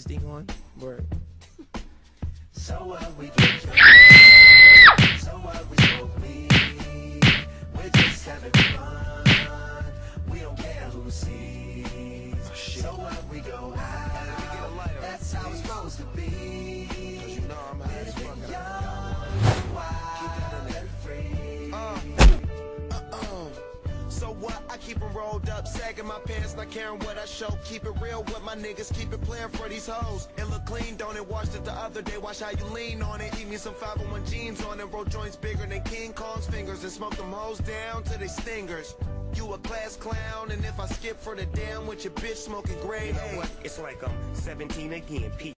thing on. Word. So what we get So what we smoke weed. We're just having fun. We don't care who sees. Oh, so what we go out. I keep 'em rolled up, sagging my pants, not caring what I show. Keep it real with my niggas, keep it playing for these hoes. It look clean, don't it? Washed it the other day, watch how you lean on it. Eat me some 501 jeans on it, roll joints bigger than King Kong's fingers, and smoke them hoes down to they stingers. You a class clown, and if I skip for the damn with your bitch smoking gray You know what? It's like I'm 17 again. P